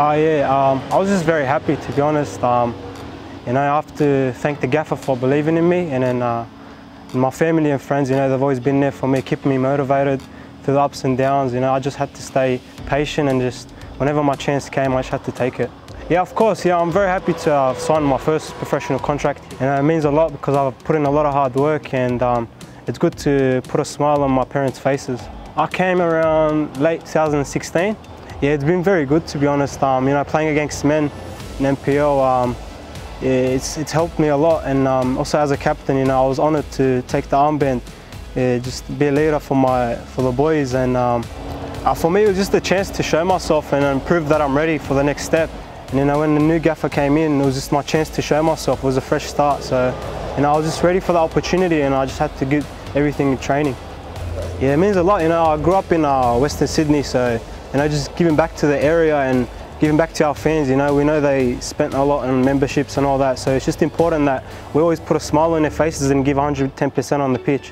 Oh yeah, um, I was just very happy to be honest. Um, you know, I have to thank the gaffer for believing in me and then uh, my family and friends, you know, they've always been there for me, keeping me motivated through the ups and downs. You know, I just had to stay patient and just, whenever my chance came, I just had to take it. Yeah, of course, yeah, I'm very happy to uh, sign my first professional contract. And it means a lot because I've put in a lot of hard work and um, it's good to put a smile on my parents' faces. I came around late 2016 yeah, it's been very good to be honest. Um, you know, playing against men in NPL, um, it's, it's helped me a lot. And um, also as a captain, you know, I was honoured to take the armband, uh, just be a leader for my for the boys. And um, uh, for me, it was just a chance to show myself and, and prove that I'm ready for the next step. And you know, when the new gaffer came in, it was just my chance to show myself. It was a fresh start. So, you know, I was just ready for the opportunity, and I just had to get everything in training. Yeah, it means a lot. You know, I grew up in uh, Western Sydney, so you know, just giving back to the area and giving back to our fans. You know, we know they spent a lot on memberships and all that, so it's just important that we always put a smile on their faces and give 110% on the pitch.